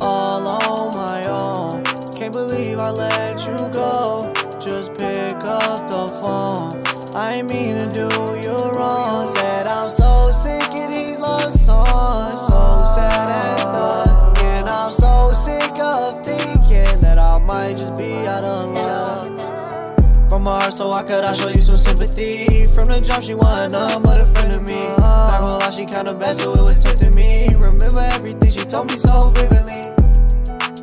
all on my own. Can't believe I let you go. I ain't mean to do you wrong. Said I'm so sick of these love songs, so sad and stuck. And I'm so sick of thinking that I might just be out of love. From her, so I could I show you some sympathy. From the jump, she wasn't nothing but a friend of me. Not gonna lie, she kinda bad, so it was tempting me. Remember everything she told me so vividly.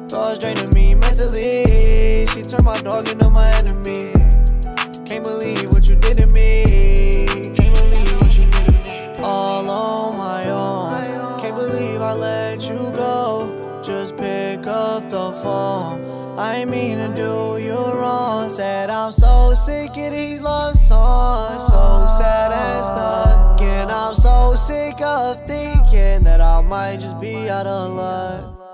Thoughts draining me mentally. She turned my dog into my enemy. I let you go. Just pick up the phone. I mean to do you wrong. Said I'm so sick of these love songs. So sad and stuck. And I'm so sick of thinking that I might just be out of luck.